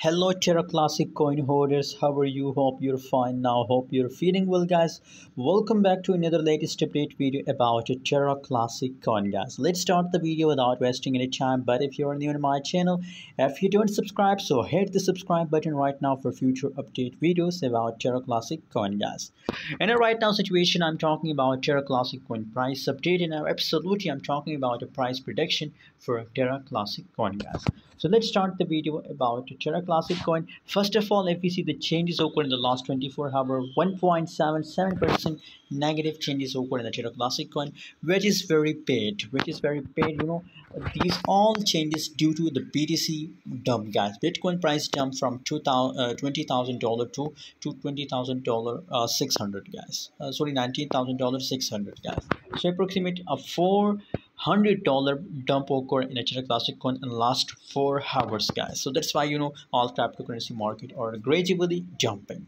Hello Terra Classic coin holders, how are you? Hope you're fine now. Hope you're feeling well guys. Welcome back to another latest update video about Terra Classic coin guys. Let's start the video without wasting any time but if you're new to my channel, if you don't subscribe so hit the subscribe button right now for future update videos about Terra Classic coin guys. In a right now situation I'm talking about Terra Classic coin price update and absolutely I'm talking about a price prediction for Terra Classic coin guys. So let's start the video about Terra Classic coin. First of all, if we see the changes occurred in the last 24 hour, 1.77% negative changes occurred in the Terra Classic coin, which is very bad, which is very bad. You know, these all changes due to the BTC dump, guys. Bitcoin price jump from uh, $20,000 to to $20,000 uh, 600 guys. Uh, sorry, $19,000 600 guys. So approximate a four hundred dollar dump occur in a Terra Classic coin in last four hours guys. So that's why you know all cryptocurrency market are gradually jumping.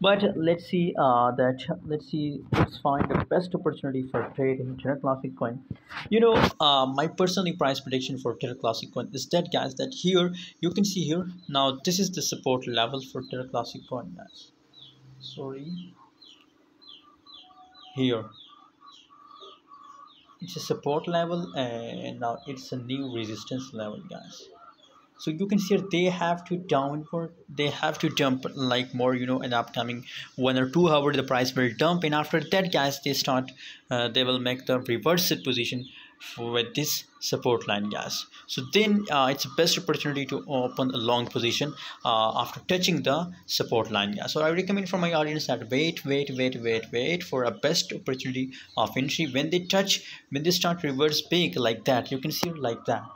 But let's see uh, that let's see let's find the best opportunity for trade in Terra Classic coin. You know uh, my personally price prediction for Terra Classic coin is that guys that here you can see here now this is the support level for Terra Classic coin guys. Sorry. Here it's a support level and now it's a new resistance level guys. So you can see they have to downward they have to dump like more you know in upcoming one or two hours the price will dump. And after that guys they start uh, they will make the reversed position with this support line guys so then uh, it's best opportunity to open a long position uh, after touching the support line guys so i recommend for my audience that wait wait wait wait wait for a best opportunity of entry. When they touch when they start reverse big like that you can see like that.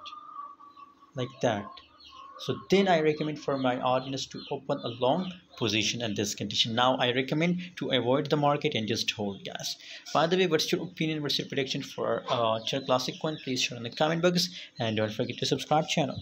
Like that so then i recommend for my audience to open a long position at this condition. Now i recommend to avoid the market and just hold gas. By the way what's your opinion what's your prediction for uh classic coin? Please share in the comment box and don't forget to subscribe channel